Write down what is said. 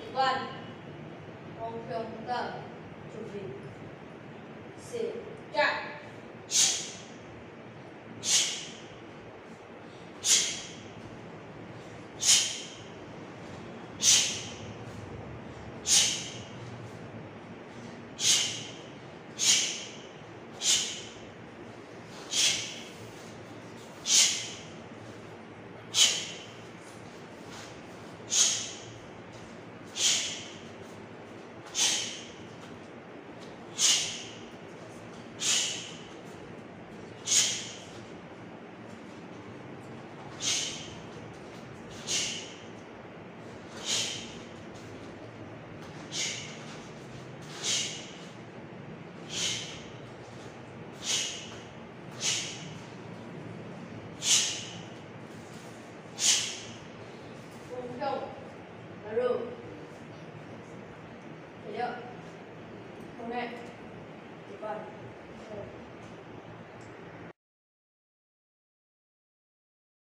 Liên quan Mong phiêu tờ Chủ vị Sĩ တို့ရောခုနဲ့ဒီပါ